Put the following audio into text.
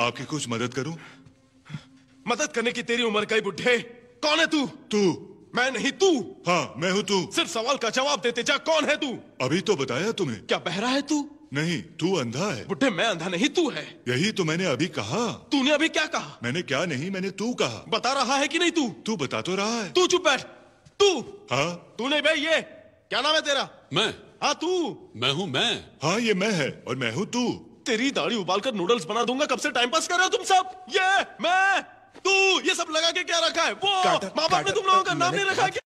आपकी कुछ मदद करूँ? मदद करने की तेरी उम्र का ही बुढ़े। कौन है तू? तू। मैं नहीं तू। हाँ मैं हूँ तू। सिर्फ़ सवाल का जवाब देते जा कौन है तू? अभी तो बताया तुम्हें क्या बहरा है तू? नहीं तू अंधा है। बुढ़े मैं अंधा नहीं तू है। यही तो मैंने अभी कहा। तूने अभी क्या कहा? मैंने क्या नहीं मैंने तू कहा। बता रहा है कि नहीं तू? तू बता तो रहा है। तू चुप बैठ। तू। हाँ। तूने भाई ये। क्या नाम है तेरा? मैं। हाँ तू। मैं हूँ मैं। हाँ ये मैं है और मैं हूँ तू। तेरी दाढ़ी उबालकर नूडल्स बना दूँगा। कब से टाइम पास कर रहे हो तुम सब? ये मैं तू ये सब लगा के क्या रखा है? वो माँ बाप ने तुम लोगों का नाम नहीं रखा क्या?